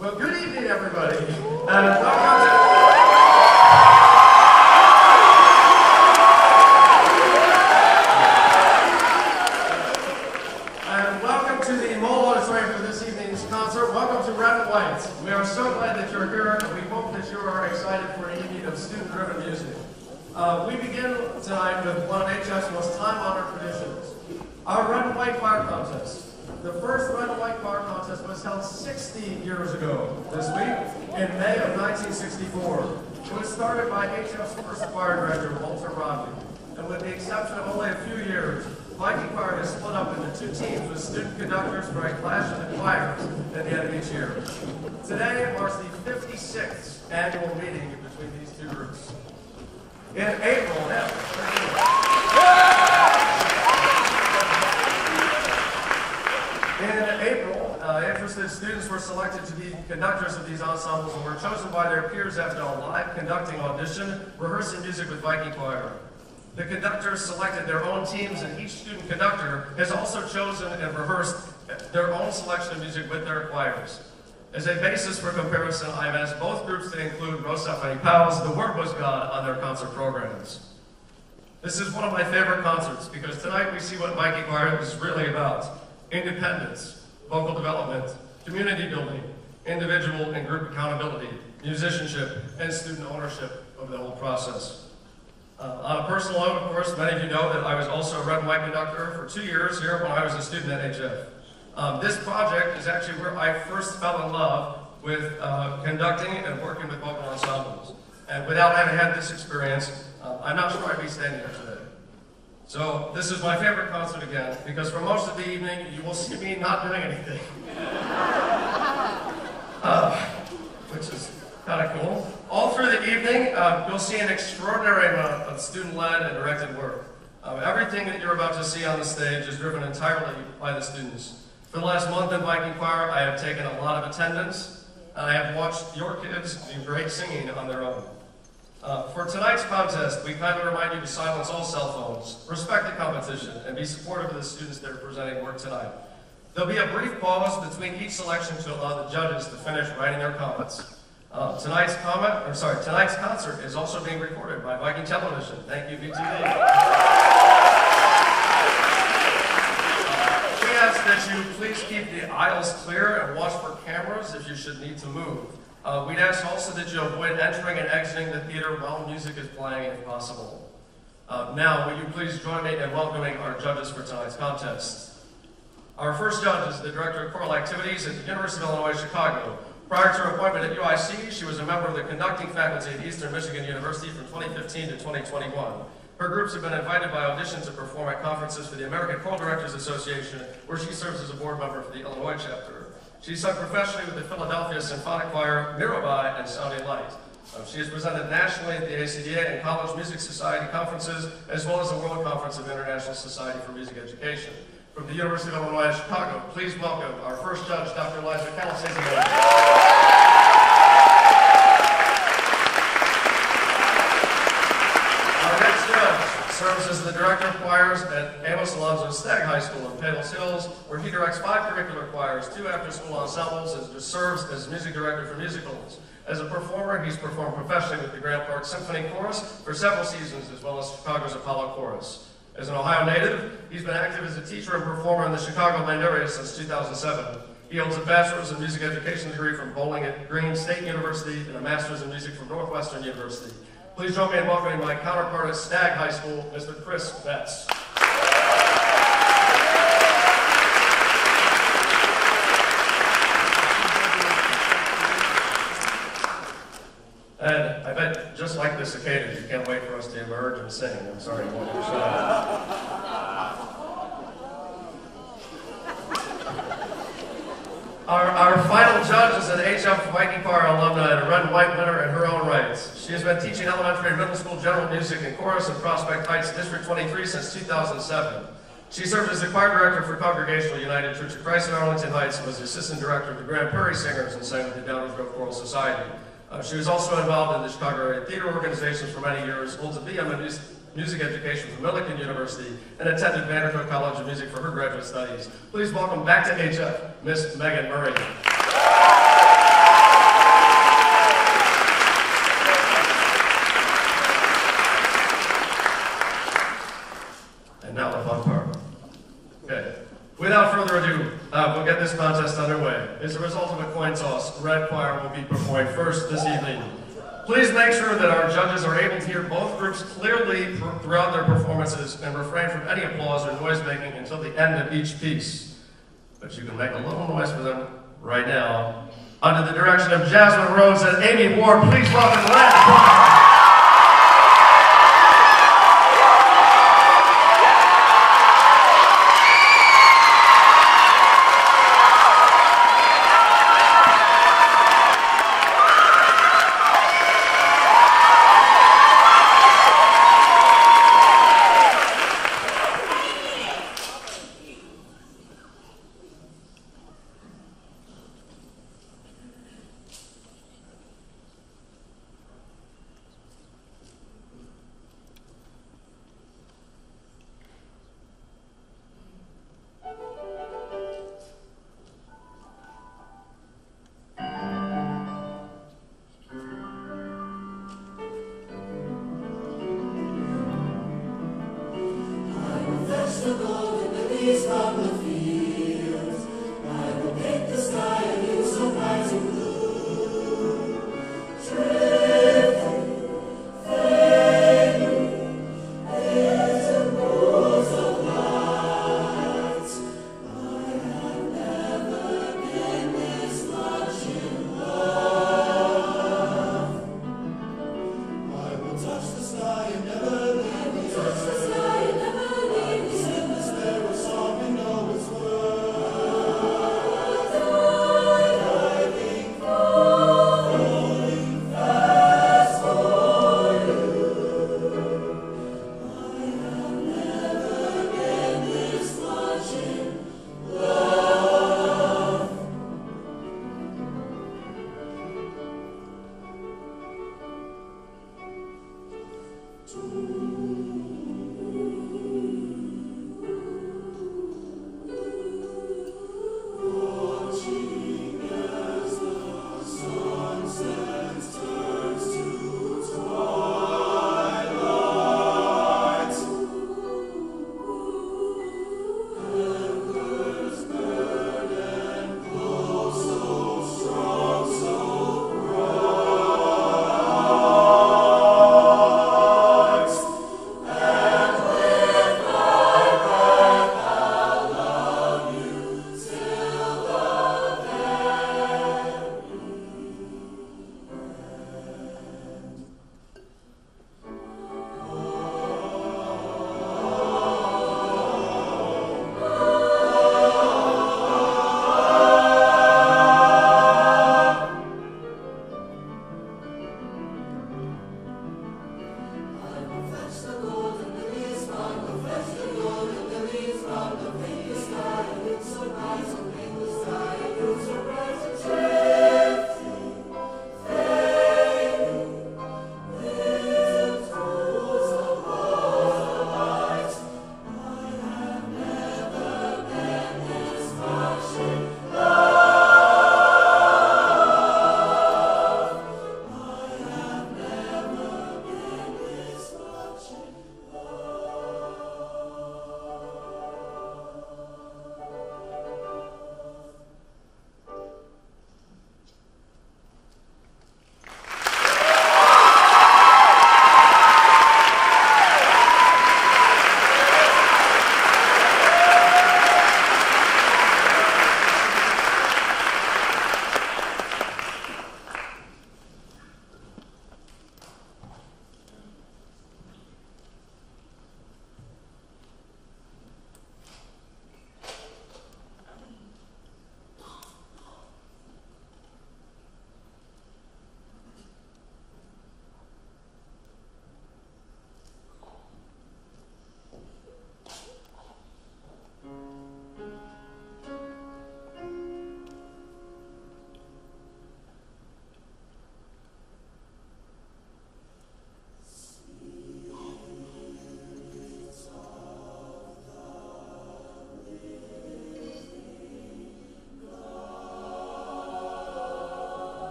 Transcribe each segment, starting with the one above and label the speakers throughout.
Speaker 1: Well, good evening, everybody. Uh, and welcome to... And welcome to the Mole Auditorium for this evening's concert. Welcome to Red and White. We are so glad that you're here, and we hope that you are excited for an evening of student-driven music. Uh, we begin tonight with one of HF's most time-honored traditions, our Red and White Choir Contest. The first Red and White Choir Contest was held 60 years ago this week, in May of 1964. It was started by HF's first choir director, Walter Rodney. And with the exception of only a few years, Viking Choir has split up into two teams with student conductors for a clash of the choirs at the end of each year. Today marks the 56th annual meeting between these two groups. In April, In April, uh, interested students were selected to be conductors of these ensembles were chosen by their peers after a live conducting audition, rehearsing music with Viking Choir. The conductors selected their own teams, and each student conductor has also chosen and rehearsed their own selection of music with their choirs. As a basis for comparison, I've asked both groups to include Rosephanye Powell's The Word Was God on their concert programs. This is one of my favorite concerts because tonight we see what Viking Choir is really about. Independence, vocal development, community building, individual and group accountability, musicianship, and student ownership of the whole process. Uh, on a personal note, of course, many of you know that I was also a red and white conductor for two years here when I was a student at HF. Um, this project is actually where I first fell in love with uh, conducting and working with vocal ensembles. And without having had this experience, uh, I'm not sure I'd be standing here today. So this is my favorite concert again, because for most of the evening, you will see me not doing anything. Uh, which is kind of cool. All through the evening, uh, you'll see an extraordinary amount of student-led and directed work. Uh, everything that you're about to see on the stage is driven entirely by the students. For the last month in Viking Choir, I have taken a lot of attendance, and I have watched your kids do great singing on their own. Uh, for tonight's contest, we kindly remind you to silence all cell phones, respect the competition, and be supportive of the students that are presenting work tonight. There'll be a brief pause between each selection to allow the judges to finish writing their comments. Uh, tonight's comment, or sorry, tonight's concert is also being recorded by Viking Television. Thank you, VTV. We ask that you please keep the aisles clear and watch for cameras if you should need to move. Uh, we'd ask also that you avoid entering and exiting the theater while music is playing if possible. Uh, now, will you please join me in welcoming our judges for tonight's contest? Our first judge is the Director of Choral Activities at the University of Illinois Chicago. Prior to her appointment at UIC, she was a member of the conducting faculty at Eastern Michigan University from 2015 to 2021. Her groups have been invited by audition to perform at conferences for the American Choral Directors Association, where she serves as a board member for the Illinois chapter. She's sung professionally with the Philadelphia Symphonic Choir, Mirabai, and Sounding Light. Uh, she has presented nationally at the ACDA and College Music Society conferences, as well as the World Conference of International Society for Music Education. From the University of Illinois at Chicago, please welcome our first judge, Dr. Elijah Kennel. Our next judge serves as the director of choirs at Amos Alonzo Stagg High School in Palos Hills, where he directs five curricular choirs, two after-school ensembles, and serves as music director for musicals. As a performer, he's performed professionally with the Grant Park Symphony Chorus for several seasons, as well as Chicago's Apollo Chorus. As an Ohio native, he's been active as a teacher and performer in the Chicagoland area since 2007. He holds a bachelor's in music education degree from Bowling at Green State University and a master's in music from Northwestern University. Please join me in welcoming my counterpart at Stagg High School, Mr. Chris Betts. And I bet, just like the cicadas, you can't wait for us to emerge and sing. I'm sorry. Our, our final judge is an HF Viking Choir alumni and a Red and White winner in her own rights. She has been teaching elementary and middle school general music and chorus in Prospect Heights District 23 since 2007. She served as the choir director for Congregational United Church of Christ in Arlington Heights and was the assistant director of the Grand Prairie Singers and sang with the Downers Grove Choral Society. Uh, she was also involved in the Chicago area theater organizations for many years, holds a BM in music, music education from Millikin University, and attended VanderCook College of Music for her graduate studies. Please welcome back to HF, Miss Megan Murray. and now the fun part. Okay. Without further ado, uh, we'll get this contest underway. As a result of a coin toss, Red Choir will be performing first this evening. Please make sure that our judges are able to hear both groups clearly thr- throughout their performances and refrain from any applause or noise making until the end of each piece. But you can make a little noise for them right now. Under the direction of Jasmine Rhodes and Amy Ward, please welcome Red Choir.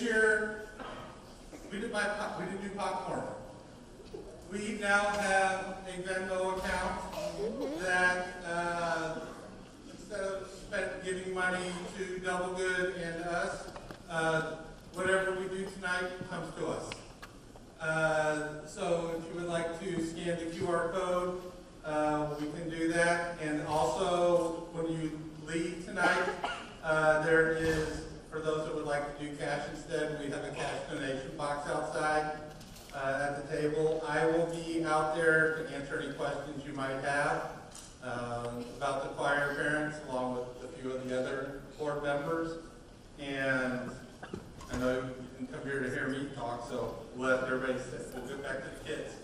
Speaker 1: Year, we
Speaker 2: didn't buy pop, we didn't do popcorn. We now have a Venmo account that, uh, instead of spend, giving money to Double Good and us, uh, whatever we do tonight comes to us. Uh, so if you would like to scan the QR code, uh, we can do that. And also, when you leave tonight, uh, there is, for those that would like to do cash instead, we have a cash donation box outside uh, at the table. I will be out there to answer any questions you might have um, about the choir parents, along with a few of the other board members. And I know you didn't come here to hear me talk, so let everybody sit. We'll get back to the kids.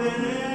Speaker 3: Light-hearted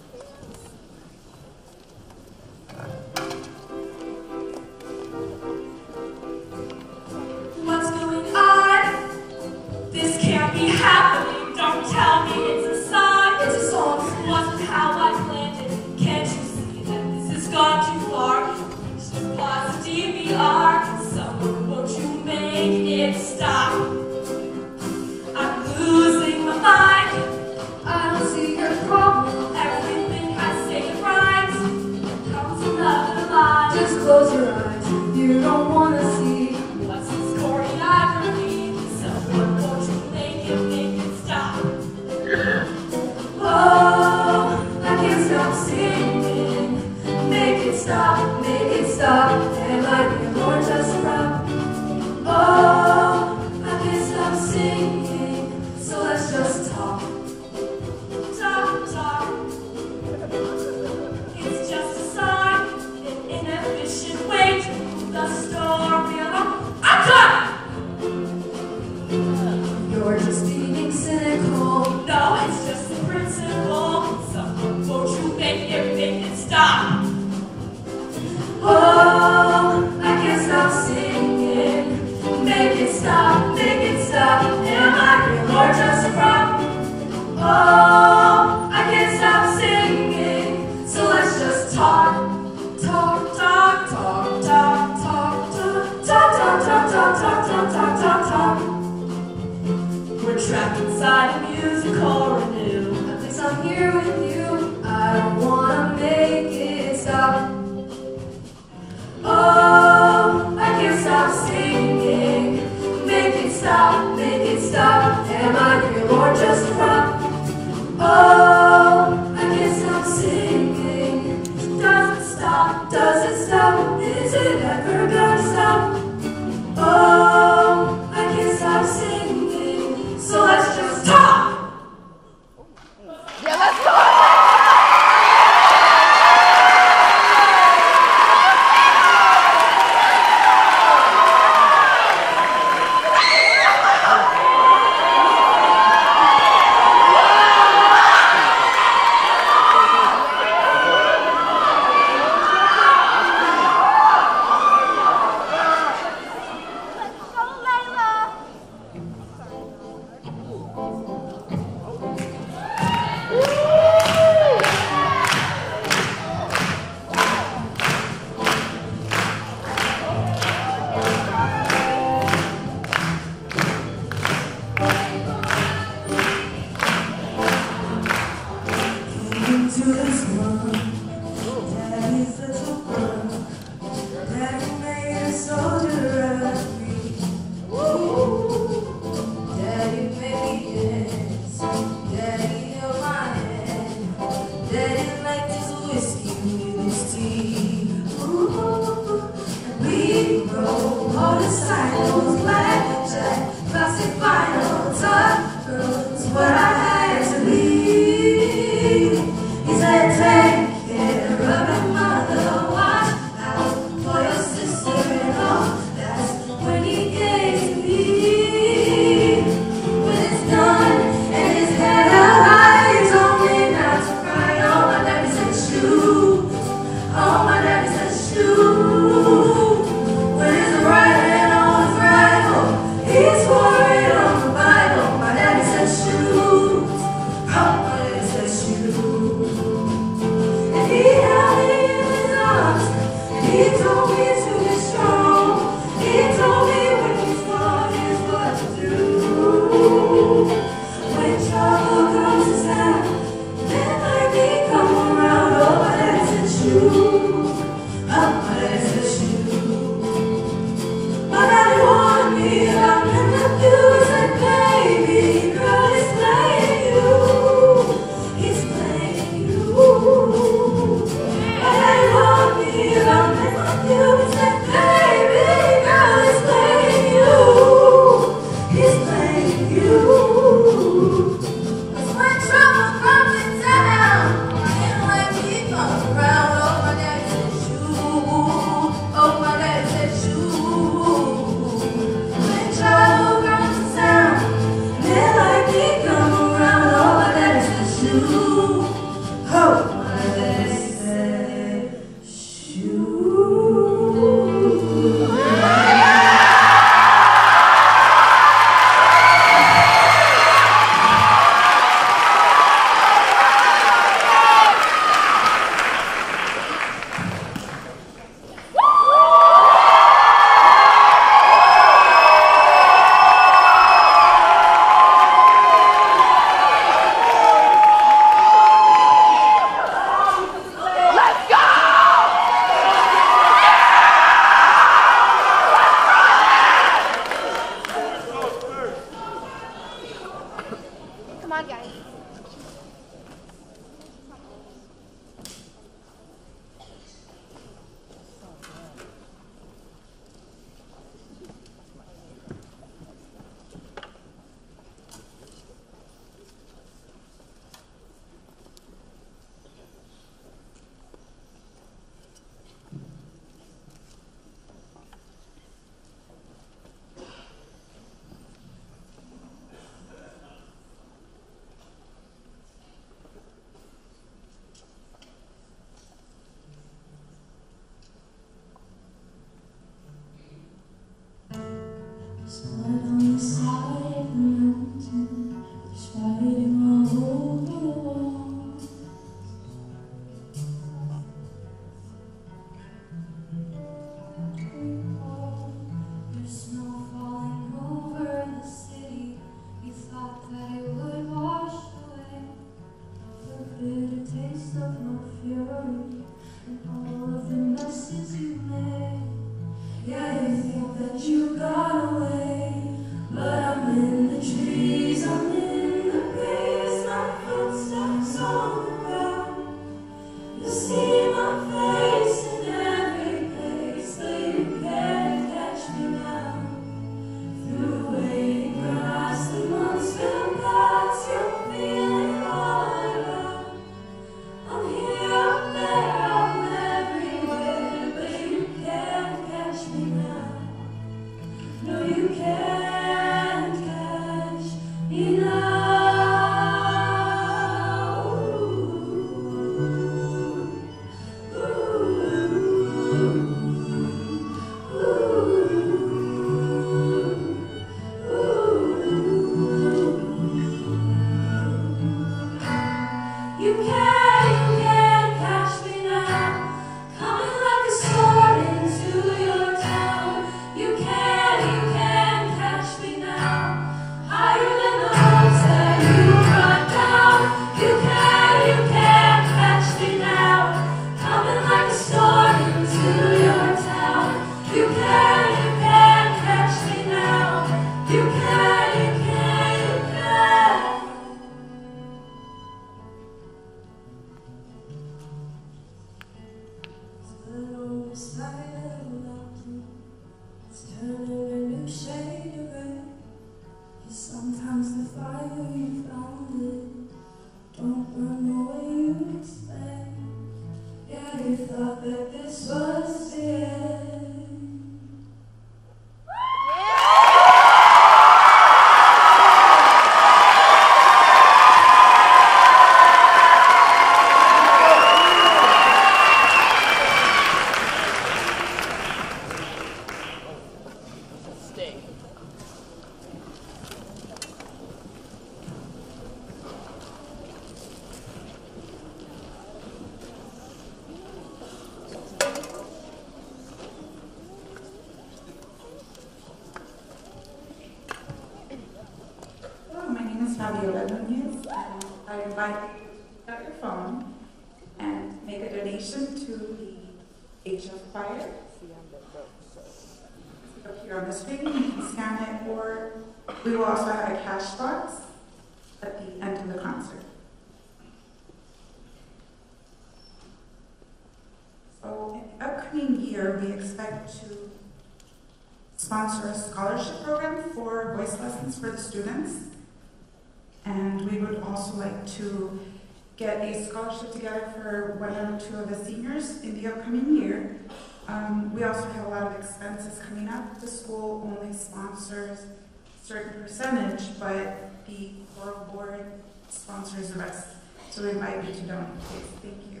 Speaker 4: So
Speaker 5: invite you to donate, please. Thank you.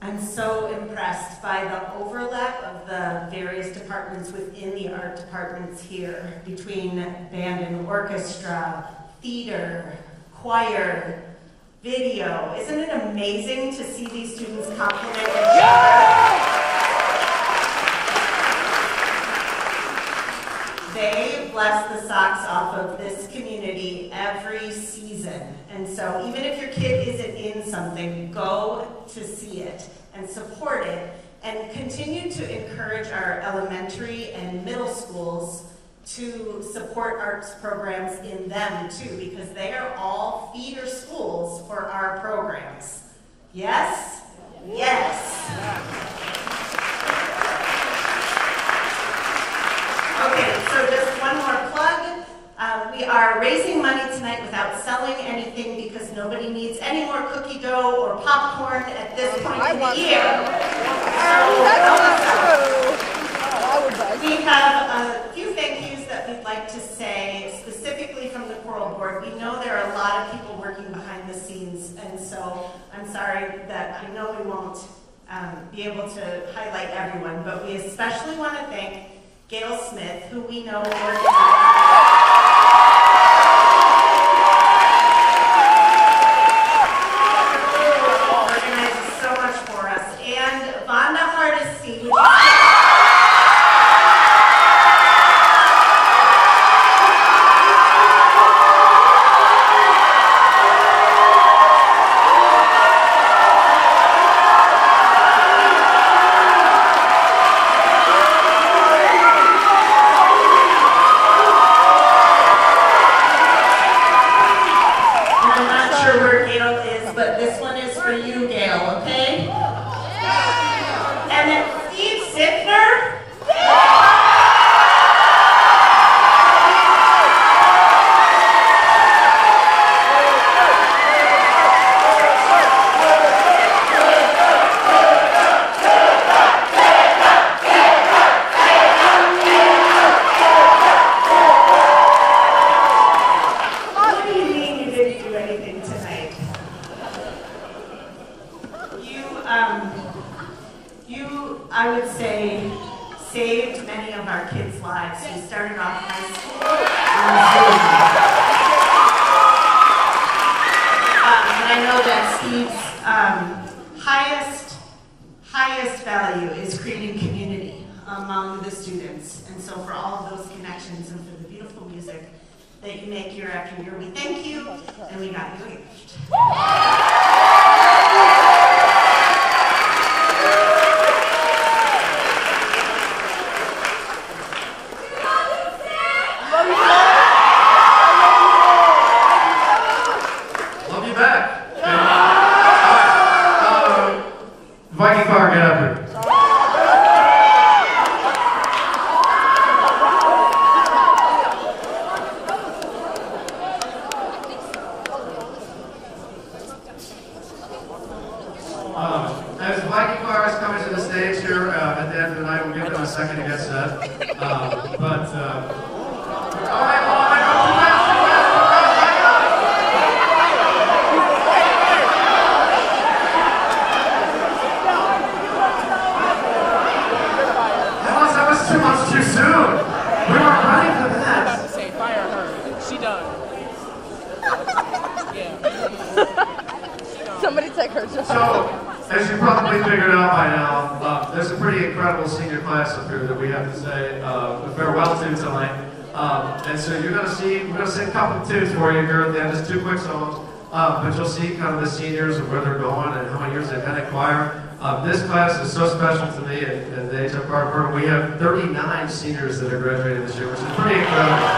Speaker 6: I'm so impressed by the overlap of the various departments within the art departments here between band and orchestra, theater, choir, video. Isn't it amazing to see these students complement each other? They bless the socks off of this community every season. And so even if your kid isn't in something, go to see it and support it and continue to encourage our elementary and middle schools to support arts programs in them too, because they are all feeder schools for our programs. Yes? Yes. Okay, so just one more plug. Uh, we are raising money tonight without selling anything because nobody needs any more cookie dough or popcorn at this point
Speaker 7: I
Speaker 6: in the year.
Speaker 7: That's not. I would buy
Speaker 6: We have a few thank yous that we'd like to say specifically from the Choral board. We know there are a lot of people working behind the scenes, and so I'm sorry that I know we won't um, be able to highlight everyone, but we especially want to thank Gail Smith, who we know organized.
Speaker 8: This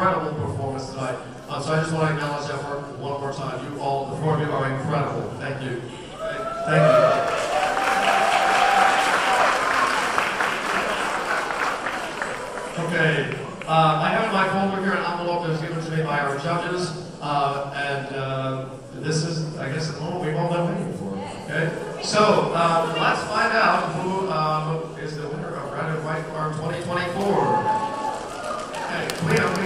Speaker 8: incredible
Speaker 1: performance tonight. Um, so I just want to acknowledge that one more time. You all, the four of you are incredible. Thank you. Thank you. Okay, uh, I have my folder here an envelope that was given to me by our judges, uh, and uh, this is, I guess, the moment we've all been waiting for. Okay, so uh, let's find out who um, is the winner of Red and White Farm 2024. Okay,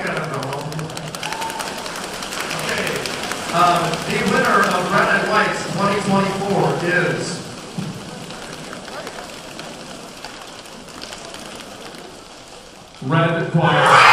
Speaker 1: Um, the winner of Red and White's 2024 is...
Speaker 9: Red Choir.